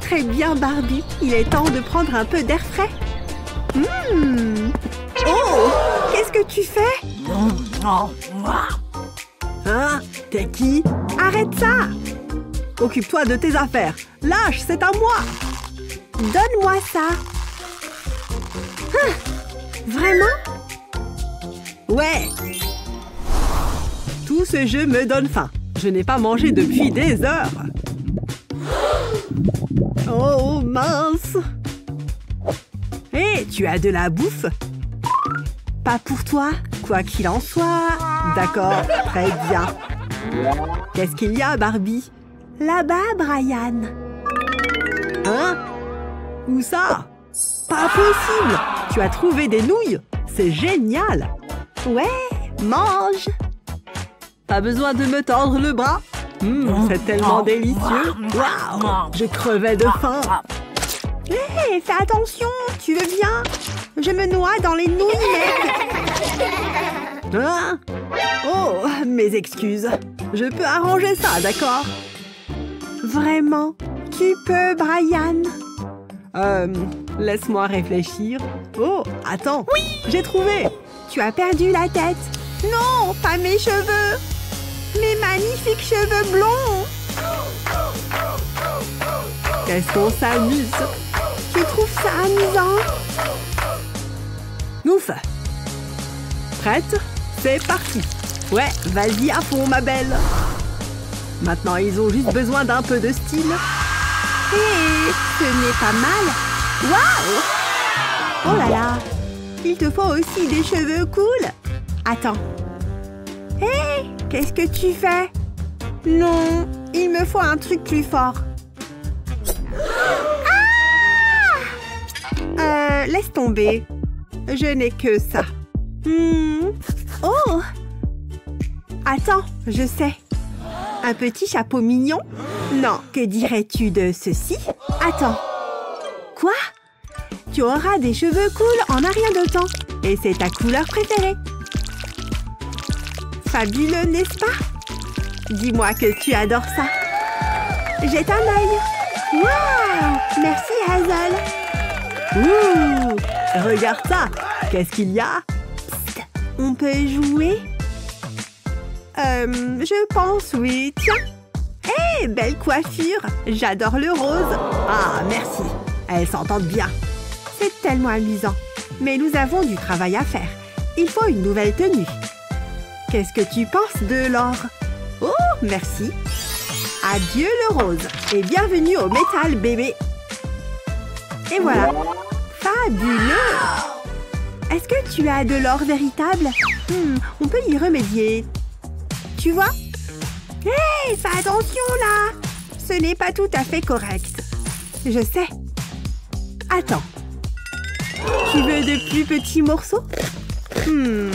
Très bien, Barbie. Il est temps de prendre un peu d'air frais. Hum. Oh Qu'est-ce que tu fais? Hein? T'es qui? Arrête ça Occupe-toi de tes affaires. Lâche, c'est à moi. Donne-moi ça. Hein? Vraiment? Ouais. Tout ce jeu me donne faim. Je n'ai pas mangé depuis des heures. Oh, mince. Hé, tu as de la bouffe? Pas pour toi, quoi qu'il en soit. D'accord, très bien. Qu'est-ce qu'il y a, Barbie? Là-bas, Brian. Hein? Où ça? Pas possible. Tu as trouvé des nouilles. C'est génial. Ouais, mange Pas besoin de me tendre le bras. Hum, C'est tellement délicieux. Waouh. Je crevais de faim. Hé, fais attention Tu veux bien? Je me noie dans les nouilles, mec Hein? Oh, mes excuses. Je peux arranger ça, d'accord? Vraiment? Tu peux, Brian? Euh, laisse-moi réfléchir. Oh, attends. Oui. J'ai trouvé. Tu as perdu la tête. Non, pas mes cheveux Mes magnifiques cheveux blonds. Qu'est-ce qu'on s'amuse? Tu trouves ça amusant. Ouf. Prête? C'est parti. Ouais, vas-y à fond, ma belle. Maintenant, ils ont juste besoin d'un peu de style. Hé, ce n'est pas mal. Waouh! Oh là là. Il te faut aussi des cheveux cool. Attends. Hé, qu'est-ce que tu fais? Non, il me faut un truc plus fort. Ah Euh, laisse tomber. Je n'ai que ça. Hmm. Oh Attends, je sais. Un petit chapeau mignon? Non, que dirais-tu de ceci? Attends. Quoi? Tu auras des cheveux cool en un rien de. Et c'est ta couleur préférée. Fabuleux, n'est-ce pas? Dis-moi que tu adores ça. Jette un œil. Waouh Merci, Hazel. Ouh Regarde ça Qu'est-ce qu'il y a? On peut jouer? Euh, je pense oui. Tiens. Hé, belle coiffure. J'adore le rose. Ah, merci Elles s'entendent bien. C'est tellement amusant. Mais nous avons du travail à faire. Il faut une nouvelle tenue. Qu'est-ce que tu penses de l'or Oh, merci. Adieu le rose et bienvenue au métal bébé. Et voilà. Fabuleux Est-ce que tu as de l'or véritable Hmm, On peut y remédier. Tu vois Hé, fais attention là Ce n'est pas tout à fait correct. Je sais. Attends. Tu veux de plus petits morceaux Hmm.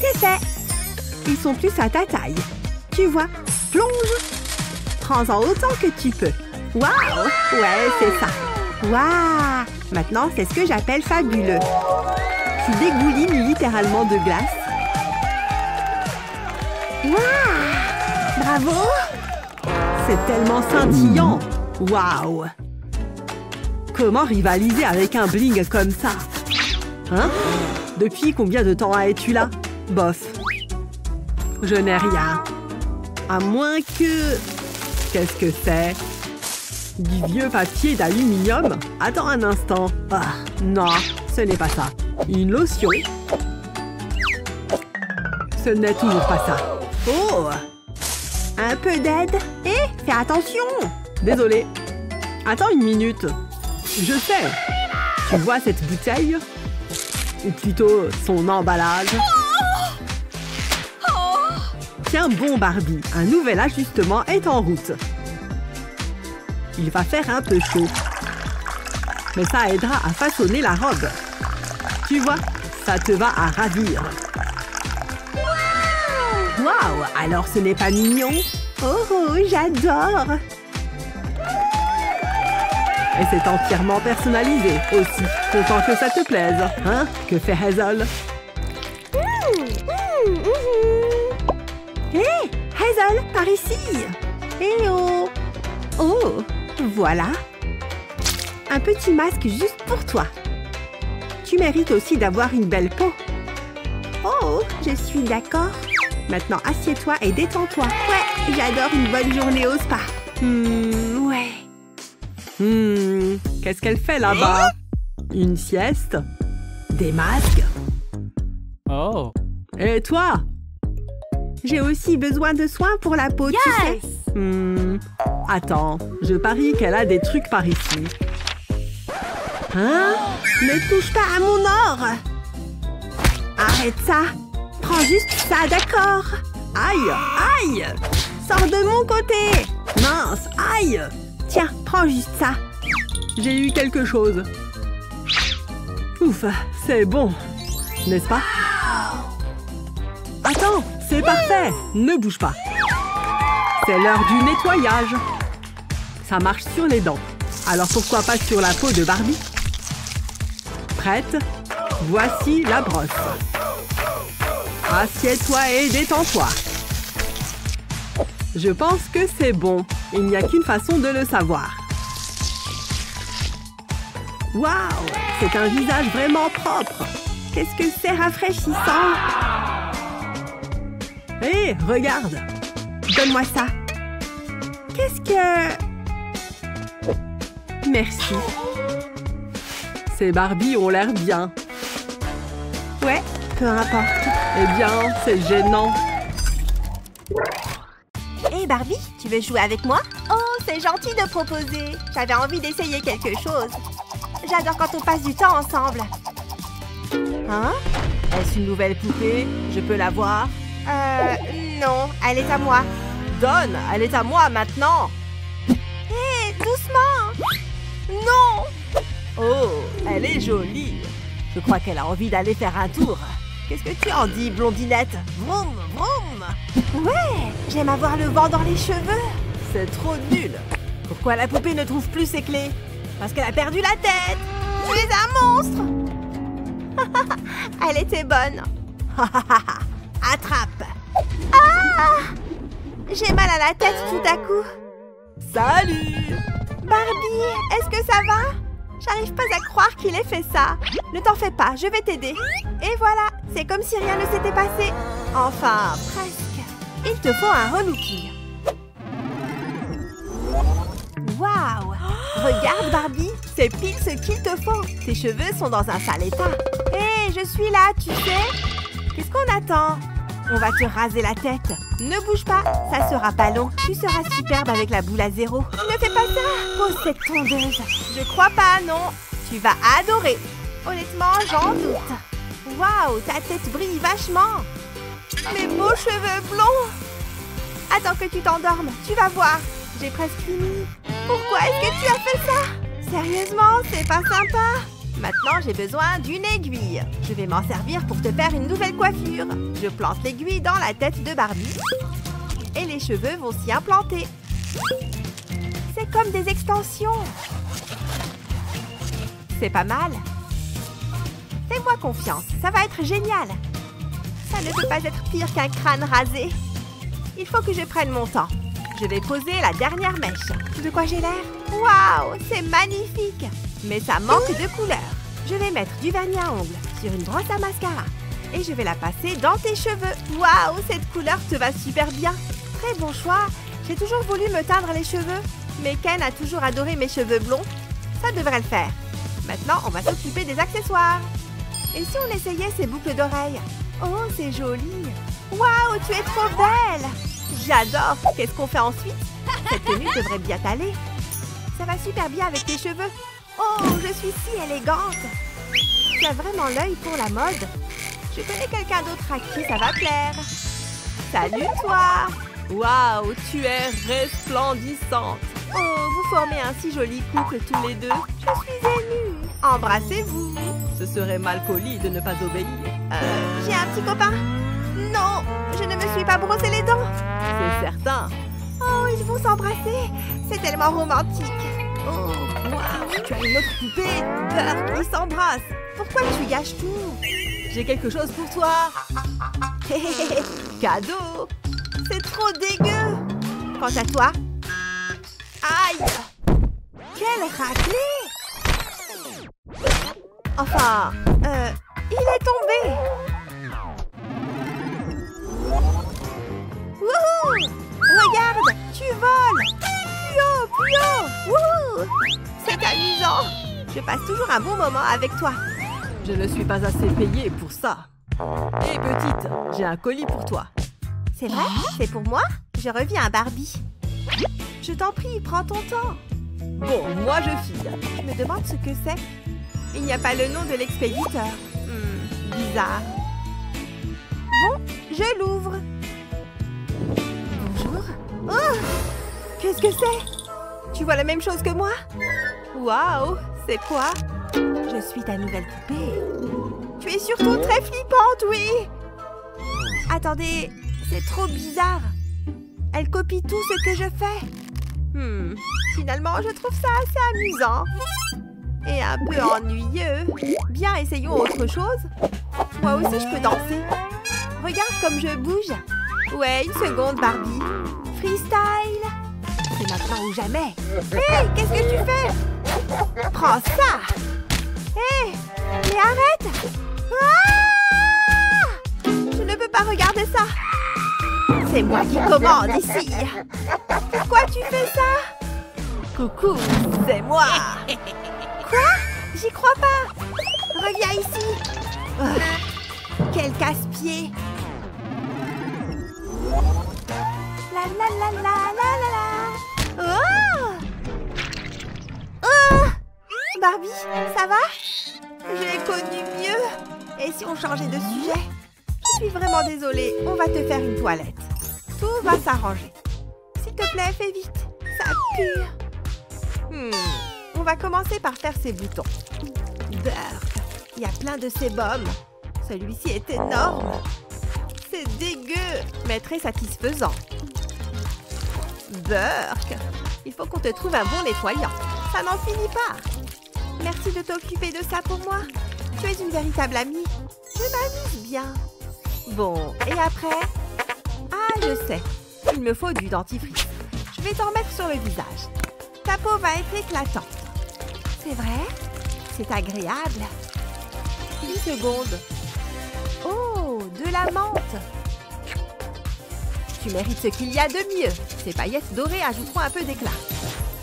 C'est fait. Ils sont plus à ta taille. Tu vois, plonge. Prends-en autant que tu peux. Waouh Ouais, c'est ça. Waouh Maintenant, c'est ce que j'appelle fabuleux. Tu dégoulines littéralement de glace. Waouh Bravo C'est tellement scintillant Waouh Comment rivaliser avec un bling comme ça? Hein Depuis combien de temps es-tu là Bof. Je n'ai rien. À moins que... Qu'est-ce que c'est Du vieux papier d'aluminium Attends un instant. Ah, non, ce n'est pas ça. Une lotion Ce n'est toujours pas ça. Oh Un peu d'aide Hé, fais attention Désolé. Attends une minute. Je sais. Tu vois cette bouteille Ou plutôt son emballage Tiens bon Barbie, un nouvel ajustement est en route. Il va faire un peu chaud. Mais ça aidera à façonner la robe. Tu vois, ça te va à ravir. Waouh Alors ce n'est pas mignon? Oh, j'adore Et c'est entièrement personnalisé aussi. Content que ça te plaise. Hein Que fait Hazel? Hé, Hazel, par ici Eh oh Oh, voilà Un petit masque juste pour toi. Tu mérites aussi d'avoir une belle peau. Oh, je suis d'accord. Maintenant, assieds-toi et détends-toi. Ouais, j'adore une bonne journée au spa. Hmm, qu'est-ce qu'elle fait là-bas Une sieste Des masques Oh. Et toi J'ai aussi besoin de soins pour la peau, tu sais. Hmm, Attends, je parie qu'elle a des trucs par ici. Hein Ne touche pas à mon or Arrête ça Prends juste ça, d'accord Aïe Aïe Sors de mon côté Mince Aïe Tiens, prends juste ça. J'ai eu quelque chose. Ouf, c'est bon. N'est-ce pas? Attends, c'est parfait Ne bouge pas. C'est l'heure du nettoyage. Ça marche sur les dents. Alors pourquoi pas sur la peau de Barbie? Prête? Voici la brosse. Assieds-toi et détends-toi. Je pense que c'est bon. Il n'y a qu'une façon de le savoir. Waouh C'est un visage vraiment propre. Qu'est-ce que c'est rafraîchissant Hé, regarde Donne-moi ça. Qu'est-ce que... Merci. Ces Barbies ont l'air bien. Ouais, peu importe. Eh bien, c'est gênant. Hé Barbie, tu veux jouer avec moi? Oh, c'est gentil de proposer. J'avais envie d'essayer quelque chose. J'adore quand on passe du temps ensemble. Hein? Est-ce une nouvelle poupée? Je peux la voir? Euh, non, elle est à moi. Donne Elle est à moi maintenant Hé, doucement Non Oh, elle est jolie Je crois qu'elle a envie d'aller faire un tour. Qu'est-ce que tu en dis, blondinette? Vroom, vroom. Ouais, j'aime avoir le vent dans les cheveux. C'est trop nul. Pourquoi la poupée ne trouve plus ses clés? Parce qu'elle a perdu la tête. Tu es un monstre. Elle était bonne. Attrape. Ah! J'ai mal à la tête tout à coup. Salut! Barbie, est-ce que ça va? J'arrive pas à croire qu'il ait fait ça. Ne t'en fais pas, je vais t'aider. Et voilà, c'est comme si rien ne s'était passé. Enfin, presque. Il te faut un relooking. Waouh Regarde Barbie, c'est pile ce qu'il te faut. Tes cheveux sont dans un sale état. Hé, je suis là, tu sais Qu'est-ce qu'on attend? On va te raser la tête. Ne bouge pas, ça sera pas long. Tu seras superbe avec la boule à zéro. Ne fais pas ça Pose cette tondeuse. Je crois pas, non. Tu vas adorer. Honnêtement, j'en doute. Waouh, ta tête brille vachement. Mes beaux cheveux blonds. Attends que tu t'endormes, tu vas voir. J'ai presque fini. Pourquoi est-ce que tu as fait ça? Sérieusement, c'est pas sympa. Maintenant, j'ai besoin d'une aiguille. Je vais m'en servir pour te faire une nouvelle coiffure. Je plante l'aiguille dans la tête de Barbie. Et les cheveux vont s'y implanter. C'est comme des extensions. C'est pas mal. Fais-moi confiance, ça va être génial. Ça ne peut pas être pire qu'un crâne rasé. Il faut que je prenne mon temps. Je vais poser la dernière mèche. De quoi j'ai l'air? Waouh, c'est magnifique Mais ça manque de couleur. Je vais mettre du vernis à ongles sur une brosse à mascara. Et je vais la passer dans tes cheveux. Waouh, cette couleur te va super bien. Très bon choix. J'ai toujours voulu me teindre les cheveux. Mais Ken a toujours adoré mes cheveux blonds. Ça devrait le faire. Maintenant, on va s'occuper des accessoires. Et si on essayait ces boucles d'oreilles? Oh, c'est joli Waouh, tu es trop belle J'adore Qu'est-ce qu'on fait ensuite? Cette tenue devrait bien t'aller. Ça va super bien avec tes cheveux. Oh, je suis si élégante Tu as vraiment l'œil pour la mode. Je connais quelqu'un d'autre à qui ça va plaire. Salut toi Waouh, tu es resplendissante Oh, vous formez un si joli couple tous les deux. Je suis émue. Embrassez-vous. Ce serait mal poli de ne pas obéir. Euh, j'ai un petit copain. Non, je ne me suis pas brossé les dents. C'est certain. Oh, ils vont s'embrasser. C'est tellement romantique. Oh, waouh, tu as une autre poupée. Peur, ils s'embrassent. Pourquoi tu gâches tout? J'ai quelque chose pour toi. Cadeau. C'est trop dégueu. Quant à toi... Aïe. Quelle raclée. Enfin, euh, il est tombé. Wouhou. Regarde, tu voles Wouhou C'est amusant Je passe toujours un bon moment avec toi. Je ne suis pas assez payée pour ça. Hé petite, j'ai un colis pour toi. C'est vrai? C'est pour moi? Je reviens à Barbie. Je t'en prie, prends ton temps. Bon, moi je file. Je me demande ce que c'est. Il n'y a pas le nom de l'expéditeur. Hmm, bizarre. Bon, je l'ouvre. Bonjour. Oh Qu'est-ce que c'est? Tu vois la même chose que moi? Waouh C'est quoi? Je suis ta nouvelle poupée. Tu es surtout très flippante, oui Attendez, c'est trop bizarre. Elle copie tout ce que je fais. Hmm, finalement, je trouve ça assez amusant. Et un peu ennuyeux. Bien, essayons autre chose. Moi aussi, je peux danser. Regarde comme je bouge. Ouais, une seconde, Barbie. Freestyle. Maintenant ou jamais. Hé, qu'est-ce que tu fais? Prends ça. Hé, mais arrête. Ah je ne peux pas regarder ça. C'est moi qui commande ici. Pourquoi tu fais ça? Coucou, c'est moi. Quoi? J'y crois pas. Reviens ici. Ah, quel casse-pied. La la la la. Barbie, ça va? J'ai connu mieux. Et si on changeait de sujet? Je suis vraiment désolée. On va te faire une toilette. Tout va s'arranger. S'il te plaît, fais vite. Ça pue. Hmm. On va commencer par faire ces boutons. Burk, il y a plein de sébum. Celui-ci est énorme. C'est dégueu, mais très satisfaisant. Burk, il faut qu'on te trouve un bon nettoyant. Ça n'en finit pas. Merci de t'occuper de ça pour moi. Tu es une véritable amie. Je m'amuse bien. Bon, et après? Ah, je sais. Il me faut du dentifrice. Je vais t'en mettre sur le visage. Ta peau va être éclatante. C'est vrai? C'est agréable. Une seconde. Oh, de la menthe. Tu mérites ce qu'il y a de mieux. Ces paillettes dorées ajouteront un peu d'éclat.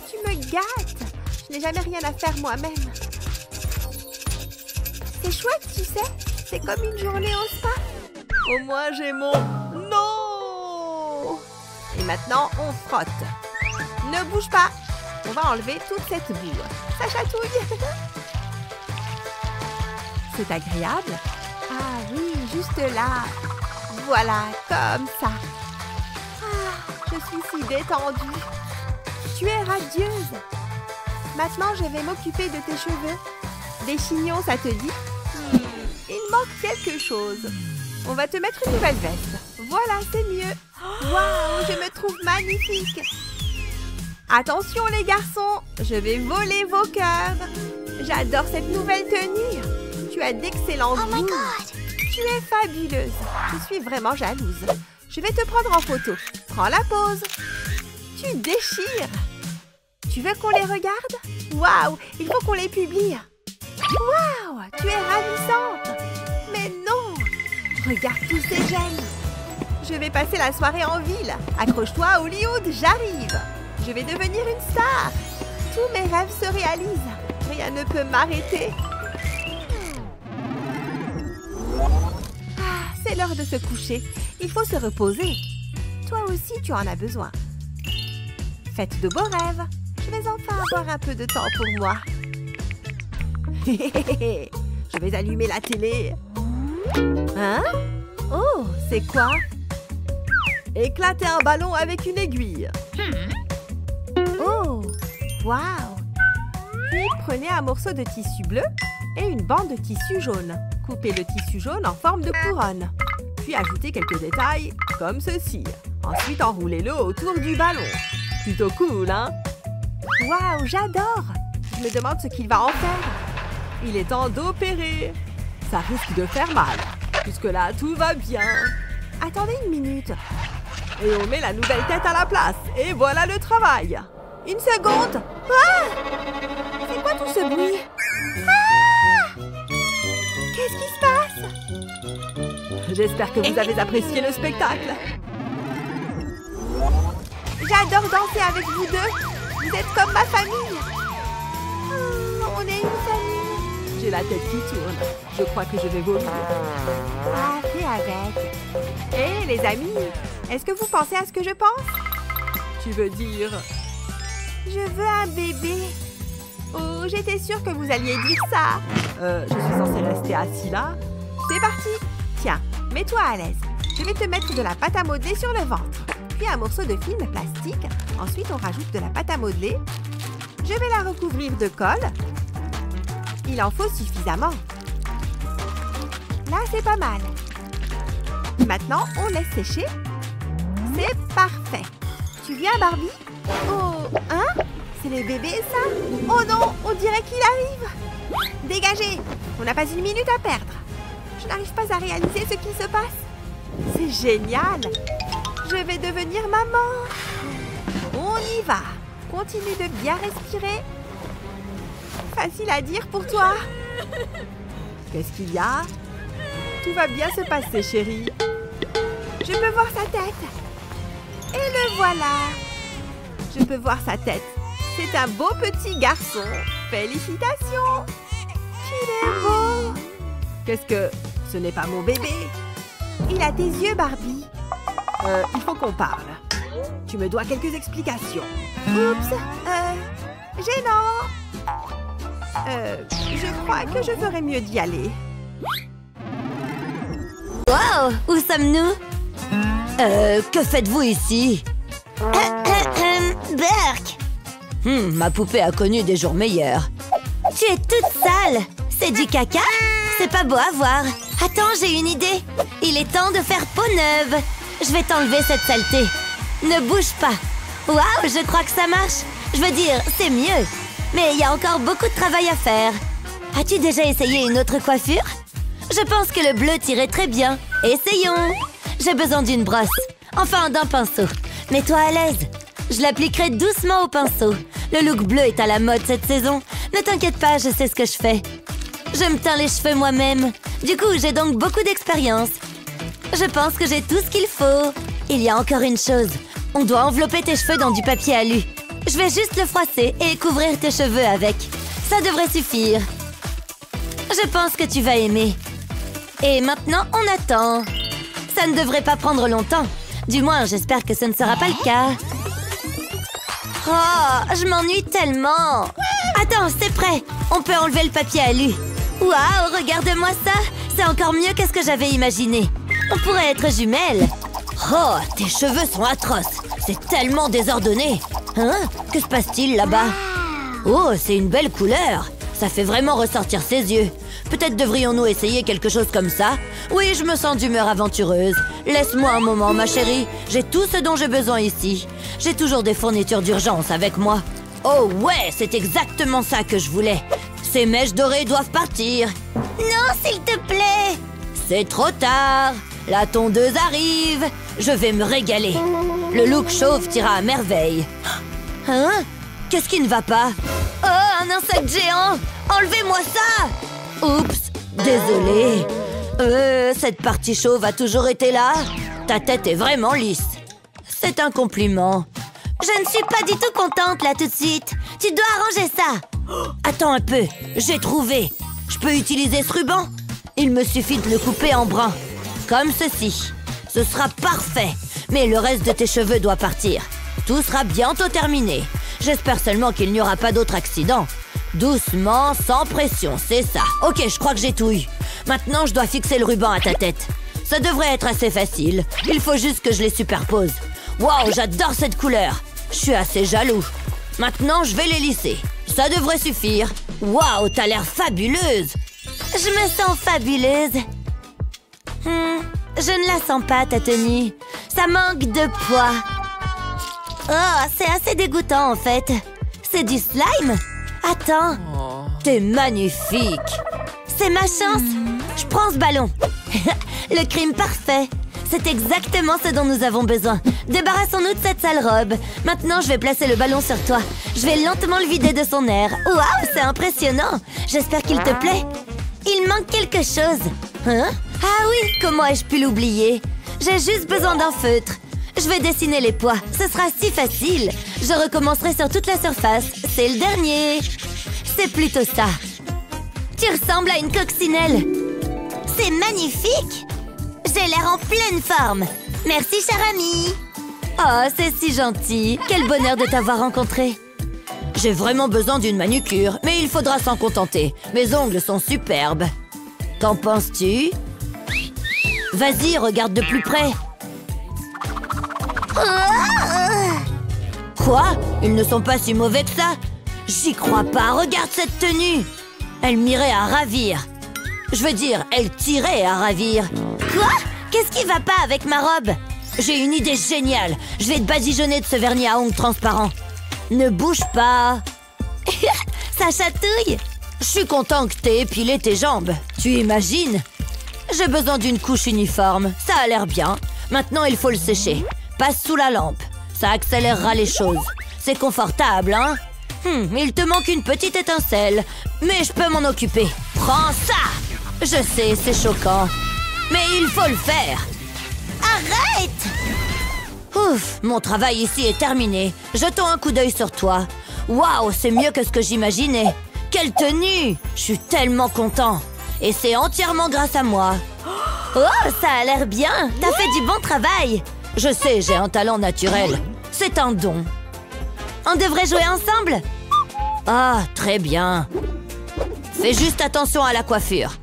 Tu me gâtes. Je n'ai jamais rien à faire moi-même. C'est chouette, tu sais. C'est comme une journée au spa. Au moins j'ai mon... Non Et maintenant, on frotte. Ne bouge pas. On va enlever toute cette boue. Ça chatouille. C'est agréable. Ah oui, juste là. Voilà, comme ça. Ah, je suis si détendue. Tu es radieuse. Maintenant, je vais m'occuper de tes cheveux. Des chignons, ça te dit Hmm, Il manque quelque chose. On va te mettre une nouvelle veste. Voilà, c'est mieux. Waouh, je me trouve magnifique. Attention les garçons, je vais voler vos cœurs. J'adore cette nouvelle tenue. Tu as d'excellents Oh goûts. Tu es fabuleuse. Je suis vraiment jalouse. Je vais te prendre en photo. Prends la pause. Tu déchires. Tu veux qu'on les regarde? Waouh, il faut qu'on les publie. Waouh, tu es ravissante. Mais non. Regarde tous ces gemmes. Je vais passer la soirée en ville. Accroche-toi, Hollywood, j'arrive. Je vais devenir une star. Tous mes rêves se réalisent. Rien ne peut m'arrêter. Ah, c'est l'heure de se coucher. Il faut se reposer. Toi aussi, tu en as besoin. Faites de beaux rêves. Je vais enfin avoir un peu de temps pour moi. Je vais allumer la télé. Hein? Oh, c'est quoi? Éclater un ballon avec une aiguille. Oh, waouh Puis prenez un morceau de tissu bleu et une bande de tissu jaune. Coupez le tissu jaune en forme de couronne. Puis ajoutez quelques détails, comme ceci. Ensuite, enroulez-le autour du ballon. Plutôt cool, hein? Waouh, j'adore Je me demande ce qu'il va en faire. Il est temps d'opérer. Ça risque de faire mal. Jusque-là, tout va bien. Attendez une minute. Et on met la nouvelle tête à la place. Et voilà le travail. Une seconde. Ah C'est quoi tout ce bruit? Ah Qu'est-ce qui se passe? J'espère que vous avez apprécié le spectacle. J'adore danser avec vous deux. Comme ma famille. Oh, on est une famille. J'ai la tête qui tourne. Je crois que je vais vomir. Ah, fais avec. Hé, les amis, est-ce que vous pensez à ce que je pense? Tu veux dire? Je veux un bébé. Oh, j'étais sûre que vous alliez dire ça. Euh, je suis censée rester assis là C'est parti. Tiens, mets-toi à l'aise. Je vais te mettre de la pâte à modeler sur le ventre. Puis un morceau de film plastique. Ensuite, on rajoute de la pâte à modeler. Je vais la recouvrir de colle. Il en faut suffisamment. Là, c'est pas mal. Maintenant, on laisse sécher. C'est parfait. Tu viens, Barbie? Oh, hein? C'est le bébé, ça? Oh non, on dirait qu'il arrive Dégagez On n'a pas une minute à perdre. Je n'arrive pas à réaliser ce qui se passe. C'est génial Je vais devenir maman On y va Continue de bien respirer. Facile à dire pour toi. Qu'est-ce qu'il y a? Tout va bien se passer, chérie. Je peux voir sa tête. Et le voilà. Je peux voir sa tête. C'est un beau petit garçon. Félicitations. Qu'il est beau. Qu'est-ce que... Ce n'est pas mon bébé? Il a tes yeux, Barbie. Euh, il faut qu'on parle. Tu me dois quelques explications. Oups. Euh... Gênant. Euh... Je crois que je ferais mieux d'y aller. Wow Où sommes-nous? Euh, que faites-vous ici? Berk Hmm, ma poupée a connu des jours meilleurs. Tu es toute sale C'est du caca? C'est pas beau à voir. Attends, j'ai une idée. Il est temps de faire peau neuve. Je vais t'enlever cette saleté. Ne bouge pas. Waouh, je crois que ça marche. Je veux dire, c'est mieux. Mais il y a encore beaucoup de travail à faire. As-tu déjà essayé une autre coiffure? Je pense que le bleu tirait très bien. Essayons J'ai besoin d'une brosse. Enfin, d'un pinceau. Mets-toi à l'aise. Je l'appliquerai doucement au pinceau. Le look bleu est à la mode cette saison. Ne t'inquiète pas, je sais ce que je fais. Je me teins les cheveux moi-même. Du coup, j'ai donc beaucoup d'expérience. Je pense que j'ai tout ce qu'il faut. Il y a encore une chose. On doit envelopper tes cheveux dans du papier alu. Je vais juste le froisser et couvrir tes cheveux avec. Ça devrait suffire. Je pense que tu vas aimer. Et maintenant, on attend. Ça ne devrait pas prendre longtemps. Du moins, j'espère que ce ne sera pas le cas. Oh, je m'ennuie tellement. Attends, c'est prêt. On peut enlever le papier alu. Waouh, regarde-moi ça. C'est encore mieux que ce que j'avais imaginé. On pourrait être jumelles. Oh, tes cheveux sont atroces. C'est tellement désordonné. Hein? Que se passe-t-il là-bas? Oh, c'est une belle couleur. Ça fait vraiment ressortir ses yeux. Peut-être devrions-nous essayer quelque chose comme ça? Oui, je me sens d'humeur aventureuse. Laisse-moi un moment, ma chérie. J'ai tout ce dont j'ai besoin ici. J'ai toujours des fournitures d'urgence avec moi. Oh ouais, c'est exactement ça que je voulais. Ces mèches dorées doivent partir. Non, s'il te plaît C'est trop tard. La tondeuse arrive. Je vais me régaler. Le look chauve tira à merveille. Hein? Qu'est-ce qui ne va pas? Oh, un insecte géant Enlevez-moi ça Oups, désolé. Euh, cette partie chauve a toujours été là? Ta tête est vraiment lisse. C'est un compliment. Je ne suis pas du tout contente là tout de suite. Tu dois arranger ça. Attends un peu, j'ai trouvé. Je peux utiliser ce ruban? Il me suffit de le couper en brun. Comme ceci. Ce sera parfait. Mais le reste de tes cheveux doit partir. Tout sera bientôt terminé. J'espère seulement qu'il n'y aura pas d'autres accidents. Doucement, sans pression, c'est ça. Ok, je crois que j'ai tout eu. Maintenant, je dois fixer le ruban à ta tête. Ça devrait être assez facile. Il faut juste que je les superpose. Waouh, j'adore cette couleur. Je suis assez jaloux. Maintenant, je vais les lisser. Ça devrait suffire. Waouh, t'as l'air fabuleuse. Je me sens fabuleuse. Hmm, je ne la sens pas, ta tenue. Ça manque de poids. Oh, c'est assez dégoûtant en fait. C'est du slime Attends, t'es magnifique. C'est ma chance. Je prends ce ballon. Le crime parfait. C'est exactement ce dont nous avons besoin. Débarrassons-nous de cette sale robe. Maintenant, je vais placer le ballon sur toi. Je vais lentement le vider de son air. Waouh, c'est impressionnant. J'espère qu'il te plaît. Il manque quelque chose. Hein? Ah oui, comment ai-je pu l'oublier? J'ai juste besoin d'un feutre. Je vais dessiner les poids. Ce sera si facile. Je recommencerai sur toute la surface. C'est le dernier. C'est plutôt ça. Tu ressembles à une coccinelle. C'est magnifique. J'ai l'air en pleine forme. Merci, cher ami. Oh, c'est si gentil. Quel bonheur de t'avoir rencontré. J'ai vraiment besoin d'une manucure, mais il faudra s'en contenter. Mes ongles sont superbes. Qu'en penses-tu? Vas-y, regarde de plus près. Quoi? Ils ne sont pas si mauvais que ça J'y crois pas, regarde cette tenue Elle m'irait à ravir. Je veux dire, elle tirait à ravir. Quoi? Qu'est-ce qui va pas avec ma robe? J'ai une idée géniale. Je vais te badigeonner de ce vernis à ongles transparent. Ne bouge pas. Ça chatouille. Je suis content que t'aies épilé tes jambes. Tu imagines? J'ai besoin d'une couche uniforme. Ça a l'air bien. Maintenant, il faut le sécher. Passe sous la lampe. Ça accélérera les choses. C'est confortable, hein? Hmm, Il te manque une petite étincelle. Mais je peux m'en occuper. Prends ça Je sais, c'est choquant. Mais il faut le faire Arrête Ouf, mon travail ici est terminé. Jetons un coup d'œil sur toi. Waouh, c'est mieux que ce que j'imaginais. Quelle tenue Je suis tellement content. Et c'est entièrement grâce à moi. Oh, ça a l'air bien. T'as fait du bon travail. Je sais, j'ai un talent naturel. C'est un don. On devrait jouer ensemble? Ah, très bien. Fais juste attention à la coiffure.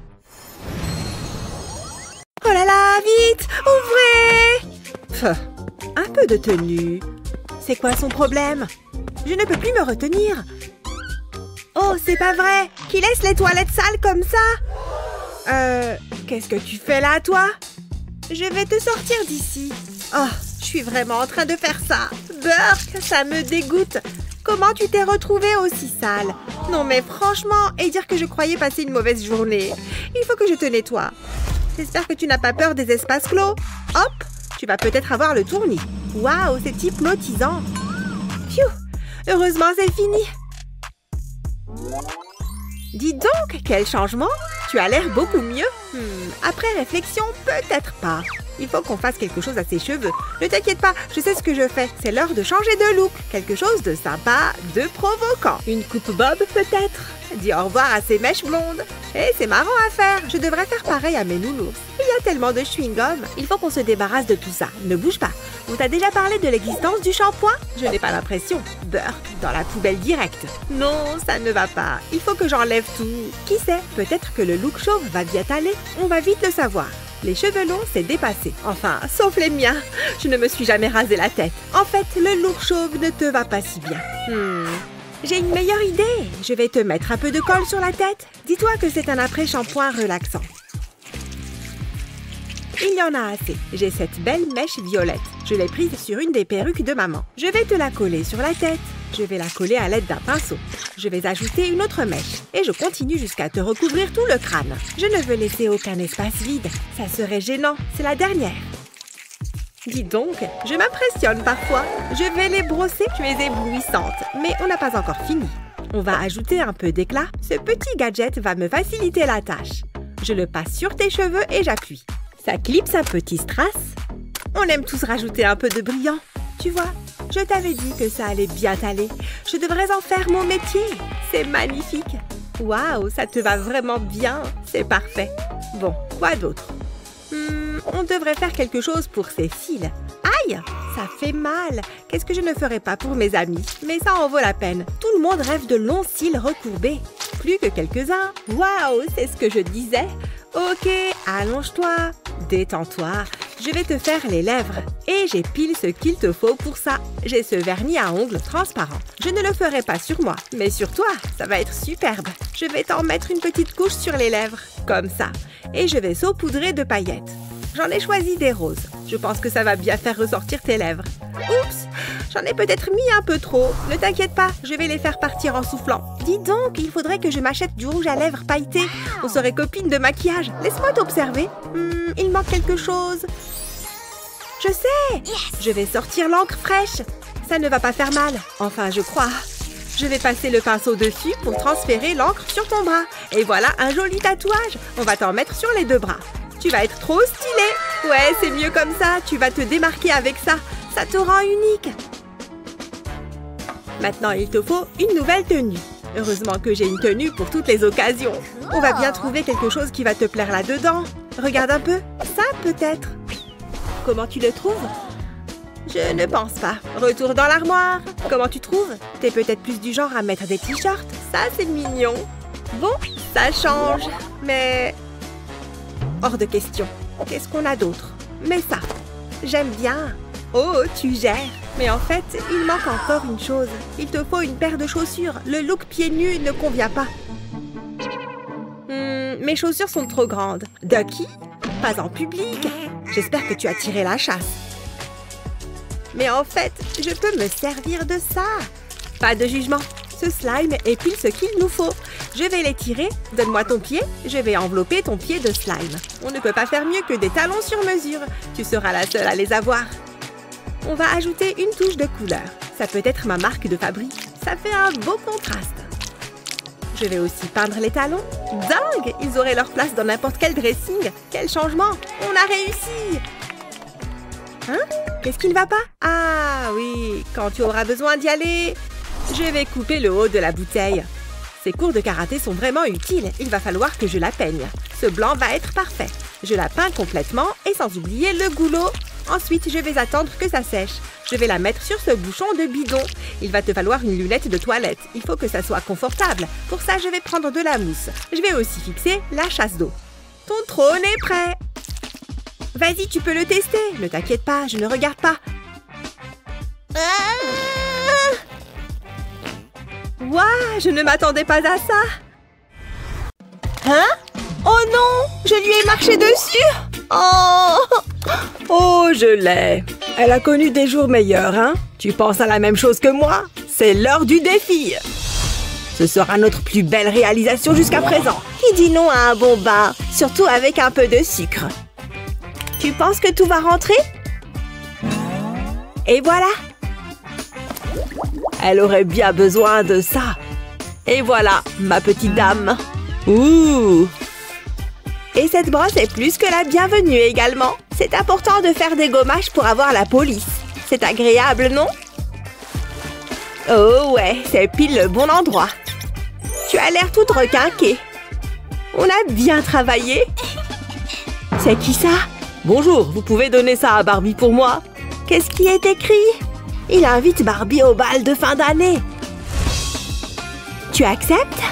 Oh là là, vite Ouvrez Un peu de tenue. C'est quoi son problème? Je ne peux plus me retenir. Oh, c'est pas vrai Qui laisse les toilettes sales comme ça? Euh... Qu'est-ce que tu fais là, toi? Je vais te sortir d'ici. Oh, je suis vraiment en train de faire ça. Burk, ça me dégoûte. Comment tu t'es retrouvée aussi sale? Non mais franchement, et dire que je croyais passer une mauvaise journée. Il faut que je te nettoie. J'espère que tu n'as pas peur des espaces clos. Hop, tu vas peut-être avoir le tournis. Waouh, c'est hypnotisant. Phew, heureusement c'est fini. Dis donc, quel changement Tu as l'air beaucoup mieux. Hmm, après réflexion, peut-être pas. Il faut qu'on fasse quelque chose à ses cheveux. Ne t'inquiète pas, je sais ce que je fais. C'est l'heure de changer de look. Quelque chose de sympa, de provoquant. Une coupe bob peut-être? Dis au revoir à ces mèches blondes. Eh, c'est marrant à faire. Je devrais faire pareil à mes nounours. Il y a tellement de chewing-gum. Il faut qu'on se débarrasse de tout ça. Ne bouge pas. On t'a déjà parlé de l'existence du shampoing? Je n'ai pas l'impression. Beurre dans la poubelle directe. Non, ça ne va pas. Il faut que j'enlève tout. Qui sait Peut-être que le look chauve va bien aller. On va vite le savoir. Les cheveux longs, c'est dépassé. Enfin, sauf les miens. Je ne me suis jamais rasé la tête. En fait, le look chauve ne te va pas si bien. Hmm. J'ai une meilleure idée. Je vais te mettre un peu de colle sur la tête. Dis-toi que c'est un après-shampoing relaxant. Il y en a assez. J'ai cette belle mèche violette. Je l'ai prise sur une des perruques de maman. Je vais te la coller sur la tête. Je vais la coller à l'aide d'un pinceau. Je vais ajouter une autre mèche. Et je continue jusqu'à te recouvrir tout le crâne. Je ne veux laisser aucun espace vide. Ça serait gênant. C'est la dernière. Dis donc, je m'impressionne parfois. Je vais les brosser. Tu es éblouissante. Mais on n'a pas encore fini. On va ajouter un peu d'éclat. Ce petit gadget va me faciliter la tâche. Je le passe sur tes cheveux et j'appuie. Ça clipse un petit strass. On aime tous rajouter un peu de brillant. Tu vois, je t'avais dit que ça allait bien t'aller. Je devrais en faire mon métier. C'est magnifique. Waouh, ça te va vraiment bien. C'est parfait. Bon, quoi d'autre? Hmm, On devrait faire quelque chose pour ces cils. Aïe Ça fait mal. Qu'est-ce que je ne ferais pas pour mes amis? Mais ça en vaut la peine. Tout le monde rêve de longs cils recourbés. Plus que quelques-uns. Waouh, c'est ce que je disais. Ok, allonge-toi, détends-toi. Je vais te faire les lèvres. Et j'ai pile ce qu'il te faut pour ça. J'ai ce vernis à ongles transparent. Je ne le ferai pas sur moi, mais sur toi, ça va être superbe. Je vais t'en mettre une petite couche sur les lèvres, comme ça. Et je vais saupoudrer de paillettes. J'en ai choisi des roses. Je pense que ça va bien faire ressortir tes lèvres. Oups J'en ai peut-être mis un peu trop. Ne t'inquiète pas, je vais les faire partir en soufflant. Dis donc, il faudrait que je m'achète du rouge à lèvres pailleté. On serait copines de maquillage. Laisse-moi t'observer. Hmm, il manque quelque chose. Je sais Je vais sortir l'encre fraîche. Ça ne va pas faire mal. Enfin, je crois. Je vais passer le pinceau dessus pour transférer l'encre sur ton bras. Et voilà un joli tatouage. On va t'en mettre sur les deux bras. Tu vas être trop stylé. Ouais, c'est mieux comme ça. Tu vas te démarquer avec ça. Ça te rend unique. Maintenant, il te faut une nouvelle tenue. Heureusement que j'ai une tenue pour toutes les occasions. On va bien trouver quelque chose qui va te plaire là-dedans. Regarde un peu. Ça, peut-être. Comment tu le trouves? Je ne pense pas. Retour dans l'armoire. Comment tu trouves? T'es peut-être plus du genre à mettre des t-shirts. Ça, c'est mignon. Bon, ça change. Mais... Hors de question. Qu'est-ce qu'on a d'autre? Mais ça, j'aime bien. Oh, tu gères. Mais en fait, il manque encore une chose. Il te faut une paire de chaussures. Le look pieds nus ne convient pas. Hmm, mes chaussures sont trop grandes. Ducky Pas en public. J'espère que tu as tiré la chasse. Mais en fait, je peux me servir de ça. Pas de jugement. Ce slime est pile ce qu'il nous faut. Je vais les tirer. Donne-moi ton pied. Je vais envelopper ton pied de slime. On ne peut pas faire mieux que des talons sur mesure. Tu seras la seule à les avoir. On va ajouter une touche de couleur. Ça peut être ma marque de fabrique. Ça fait un beau contraste. Je vais aussi peindre les talons. Dingue Ils auraient leur place dans n'importe quel dressing. Quel changement On a réussi Hein? Qu'est-ce qui ne va pas? Ah oui, quand tu auras besoin d'y aller, je vais couper le haut de la bouteille. Ces cours de karaté sont vraiment utiles. Il va falloir que je la peigne. Ce blanc va être parfait. Je la peins complètement et sans oublier le goulot. Ensuite, je vais attendre que ça sèche. Je vais la mettre sur ce bouchon de bidon. Il va te falloir une lunette de toilette. Il faut que ça soit confortable. Pour ça, je vais prendre de la mousse. Je vais aussi fixer la chasse d'eau. Ton trône est prêt. Vas-y, tu peux le tester. Ne t'inquiète pas, je ne regarde pas. Ah Waouh, je ne m'attendais pas à ça. Hein? Oh non, je lui ai marché dessus. Oh Oh, je l'ai. Elle a connu des jours meilleurs, hein? Tu penses à la même chose que moi? C'est l'heure du défi. Ce sera notre plus belle réalisation jusqu'à présent. Qui dit non à un bon bain Surtout avec un peu de sucre? Tu penses que tout va rentrer? Et voilà Elle aurait bien besoin de ça. Et voilà, ma petite dame. Ouh Et cette brosse est plus que la bienvenue également. C'est important de faire des gommages pour avoir la police. C'est agréable, non? Oh ouais, c'est pile le bon endroit. Tu as l'air toute requinquée. On a bien travaillé. C'est qui ça? Bonjour, vous pouvez donner ça à Barbie pour moi Qu'est-ce qui est écrit? Il invite Barbie au bal de fin d'année. Tu acceptes?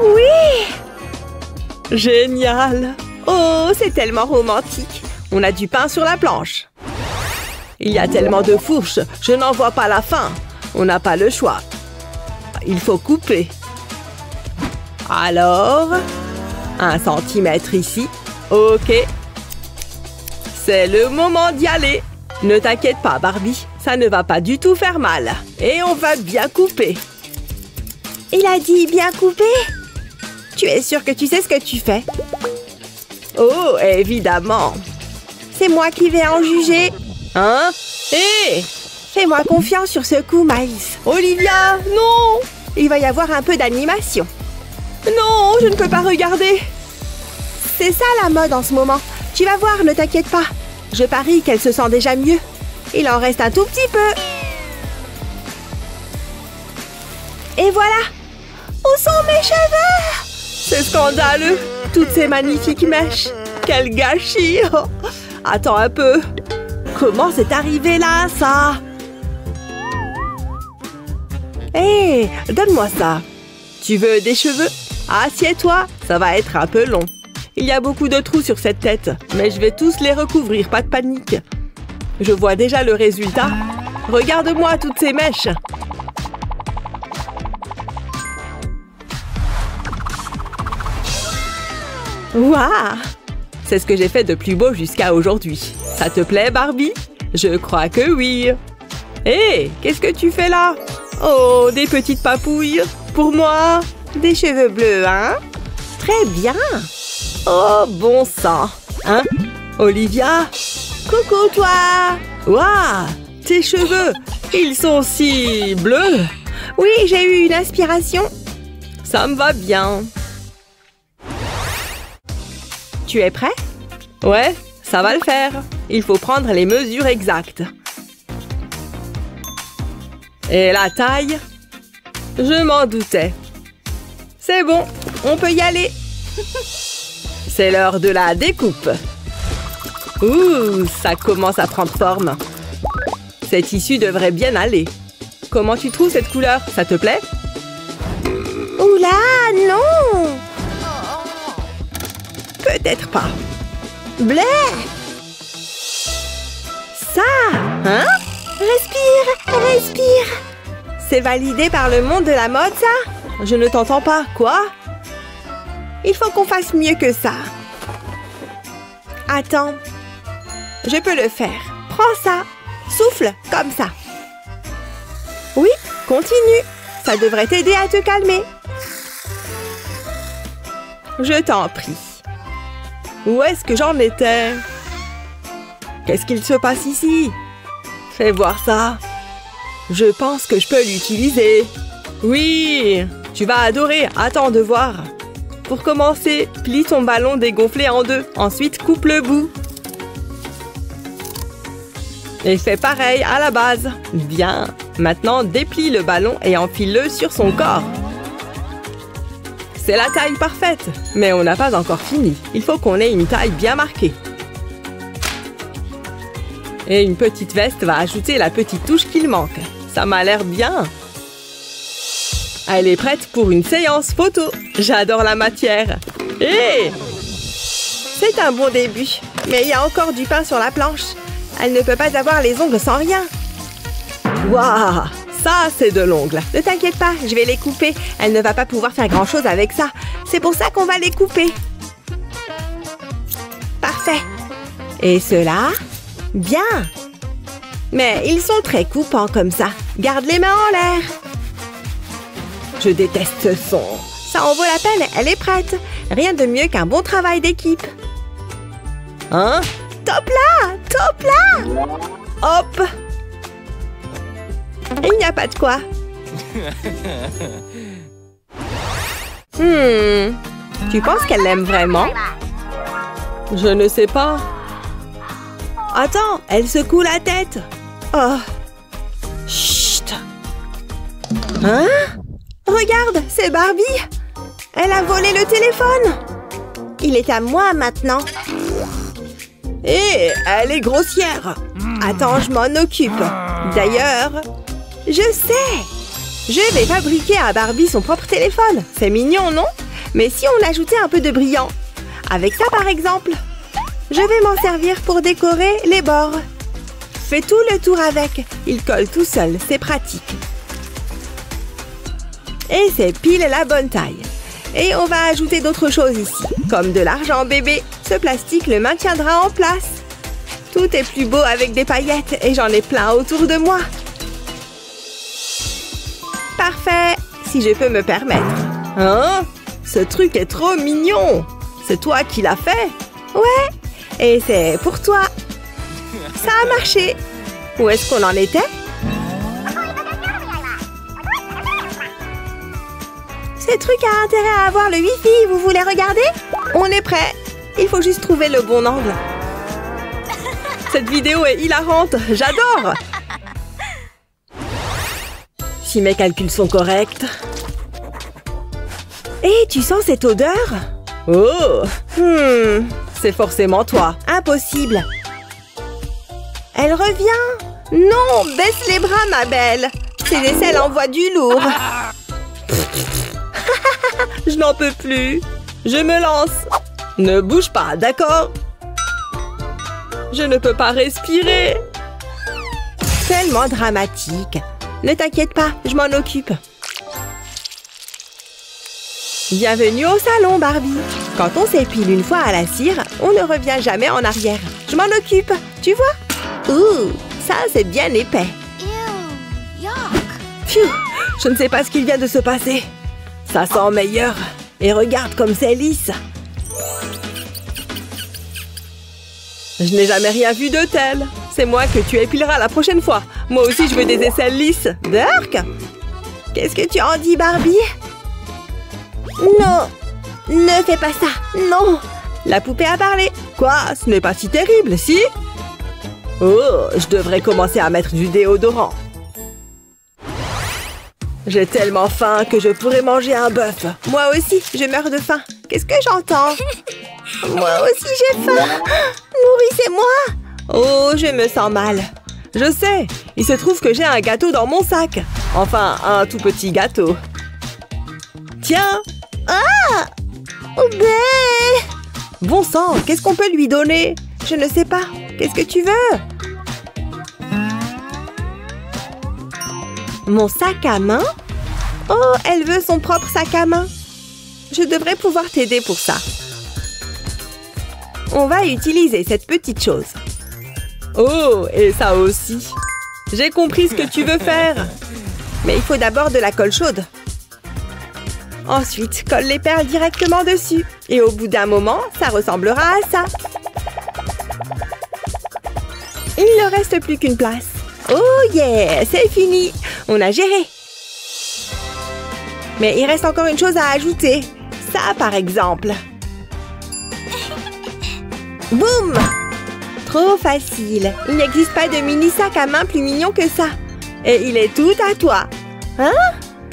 Oui. Génial. Oh, c'est tellement romantique. On a du pain sur la planche. Il y a tellement de fourches, je n'en vois pas la fin. On n'a pas le choix. Il faut couper. Alors Un centimètre ici. Ok. C'est le moment d'y aller. Ne t'inquiète pas, Barbie, ça ne va pas du tout faire mal. Et on va bien couper. Il a dit bien couper. Tu es sûr que tu sais ce que tu fais? Oh, évidemment. C'est moi qui vais en juger. Hein? Hé Fais-moi confiance sur ce coup, Maïs Olivia, non! Il va y avoir un peu d'animation. Non, je ne peux pas regarder. C'est ça la mode en ce moment. Tu vas voir, ne t'inquiète pas. Je parie qu'elle se sent déjà mieux. Il en reste un tout petit peu. Et voilà. Où sont mes cheveux? C'est scandaleux. Toutes ces magnifiques mèches. Quel gâchis. Attends un peu. Comment c'est arrivé là, ça? Hé Donne-moi ça. Tu veux des cheveux? Assieds-toi, ça va être un peu long. Il y a beaucoup de trous sur cette tête, mais je vais tous les recouvrir, pas de panique. Je vois déjà le résultat. Regarde-moi toutes ces mèches. Waouh C'est ce que j'ai fait de plus beau jusqu'à aujourd'hui. Ça te plaît, Barbie? Je crois que oui. Hé, qu'est-ce que tu fais là? Oh, des petites papouilles. Pour moi Des cheveux bleus, hein? Très bien. Oh, bon sang. Hein? Olivia? Coucou, toi Waouh Tes cheveux Ils sont si bleus Oui, j'ai eu une inspiration. Ça me va bien. Tu es prêt? Ouais, ça va le faire. Il faut prendre les mesures exactes. Et la taille? Je m'en doutais. C'est bon, on peut y aller. C'est l'heure de la découpe. Ouh, ça commence à prendre forme. Cette issue devrait bien aller. Comment tu trouves cette couleur? Ça te plaît? Oula, non Peut-être pas. Blé Ça Hein? Respire, respire C'est validé par le monde de la mode, ça? Je ne t'entends pas. Quoi? Il faut qu'on fasse mieux que ça. Attends. Je peux le faire. Prends ça. Souffle, comme ça. Oui, continue. Ça devrait t'aider à te calmer. Je t'en prie. Où est-ce que j'en étais? Qu'est-ce qu'il se passe ici? Fais voir ça. Je pense que je peux l'utiliser. Oui, tu vas adorer. Attends de voir. Pour commencer, plie ton ballon dégonflé en deux. Ensuite, coupe le bout. Et fais pareil à la base. Bien. Maintenant, déplie le ballon et enfile-le sur son corps. C'est la taille parfaite, mais on n'a pas encore fini. Il faut qu'on ait une taille bien marquée. Et une petite veste va ajouter la petite touche qu'il manque. Ça m'a l'air bien. Elle est prête pour une séance photo. J'adore la matière. Hé C'est un bon début, mais il y a encore du pain sur la planche. Elle ne peut pas avoir les ongles sans rien. Waouh Ça, c'est de l'ongle. Ne t'inquiète pas, je vais les couper. Elle ne va pas pouvoir faire grand-chose avec ça. C'est pour ça qu'on va les couper. Parfait. Et cela Bien. Mais ils sont très coupants comme ça. Garde les mains en l'air. Je déteste ce son. Ça en vaut la peine, elle est prête. Rien de mieux qu'un bon travail d'équipe. Hein? Top là Top là Hop Il n'y a pas de quoi. Hmm. Tu penses qu'elle l'aime vraiment? Je ne sais pas. Attends, elle secoue la tête. Oh. Chut. Hein? Regarde, c'est Barbie. Elle a volé le téléphone. Il est à moi maintenant. Hé, elle est grossière. Attends, je m'en occupe. D'ailleurs, je sais. Je vais fabriquer à Barbie son propre téléphone. C'est mignon, non? Mais si on ajoutait un peu de brillant? Avec ça, par exemple. Je vais m'en servir pour décorer les bords. Fais tout le tour avec. Il colle tout seul, c'est pratique. Et c'est pile la bonne taille. Et on va ajouter d'autres choses ici, comme de l'argent bébé. Ce plastique le maintiendra en place. Tout est plus beau avec des paillettes et j'en ai plein autour de moi. Parfait, si je peux me permettre. Hein? Ce truc est trop mignon. C'est toi qui l'as fait? Ouais, et c'est pour toi. Ça a marché. Où est-ce qu'on en était? Ce truc a intérêt à avoir le Wi-Fi, vous voulez regarder? On est prêt. Il faut juste trouver le bon angle. Cette vidéo est hilarante, j'adore Si mes calculs sont corrects... Et tu sens cette odeur? Oh Hmm, c'est forcément toi. Impossible. Elle revient. Non, baisse les bras, ma belle. Ces aisselles envoient du lourd. Je n'en peux plus. Je me lance. Ne bouge pas, d'accord? Je ne peux pas respirer. Tellement dramatique. Ne t'inquiète pas, je m'en occupe. Bienvenue au salon, Barbie. Quand on s'épile une fois à la cire, on ne revient jamais en arrière. Je m'en occupe, tu vois? Ouh, ça c'est bien épais. Phew, je ne sais pas ce qu'il vient de se passer. Ça sent meilleur. Et regarde comme c'est lisse. Je n'ai jamais rien vu de tel. C'est moi que tu épileras la prochaine fois. Moi aussi, je veux des aisselles lisses. Dirk Qu'est-ce que tu en dis, Barbie? Non Ne fais pas ça Non La poupée a parlé. Quoi? Ce n'est pas si terrible, si? Oh, je devrais commencer à mettre du déodorant. J'ai tellement faim que je pourrais manger un bœuf. Moi aussi, je meurs de faim. Qu'est-ce que j'entends? Moi aussi, j'ai faim. Nourrissez-moi. Oh, je me sens mal. Je sais, il se trouve que j'ai un gâteau dans mon sac. Enfin, un tout petit gâteau. Tiens Ah Ben Bon sang, qu'est-ce qu'on peut lui donner? Je ne sais pas. Qu'est-ce que tu veux? Mon sac à main? Oh, elle veut son propre sac à main. Je devrais pouvoir t'aider pour ça. On va utiliser cette petite chose. Oh, et ça aussi. J'ai compris ce que tu veux faire. Mais il faut d'abord de la colle chaude. Ensuite, colle les perles directement dessus. Et au bout d'un moment, ça ressemblera à ça. Il ne reste plus qu'une place. Oh yeah, c'est fini. On a géré. Mais il reste encore une chose à ajouter. Ça, par exemple. Boum Trop facile. Il n'existe pas de mini sac à main plus mignon que ça. Et il est tout à toi. Hein?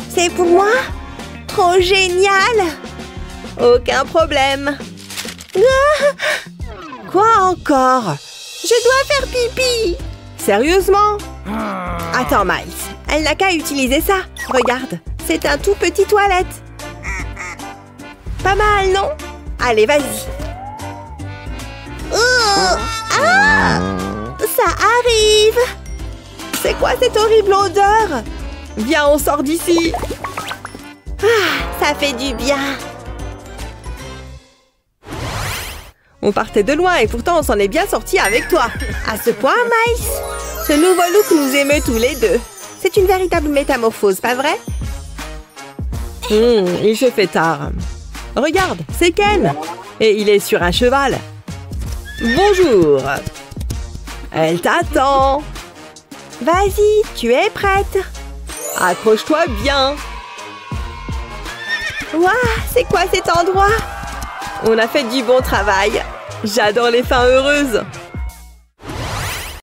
C'est pour moi? Trop génial Aucun problème. Ah Quoi encore? Je dois faire pipi Sérieusement? Attends, Miles. Elle n'a qu'à utiliser ça. Regarde, c'est un tout petit toilette. Pas mal, non? Allez, vas-y. Oh ah Ça arrive C'est quoi cette horrible odeur? Viens, on sort d'ici Ah, ça fait du bien On partait de loin et pourtant on s'en est bien sorti avec toi. À ce point, Miles Ce nouveau look nous émeut tous les deux. C'est une véritable métamorphose, pas vrai? Hum, il se fait tard. Regarde, c'est Ken Et il est sur un cheval. Bonjour. Elle t'attend. Vas-y, tu es prête. Accroche-toi bien. Waouh, c'est quoi cet endroit? On a fait du bon travail. J'adore les fins heureuses